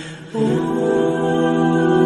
Ooh.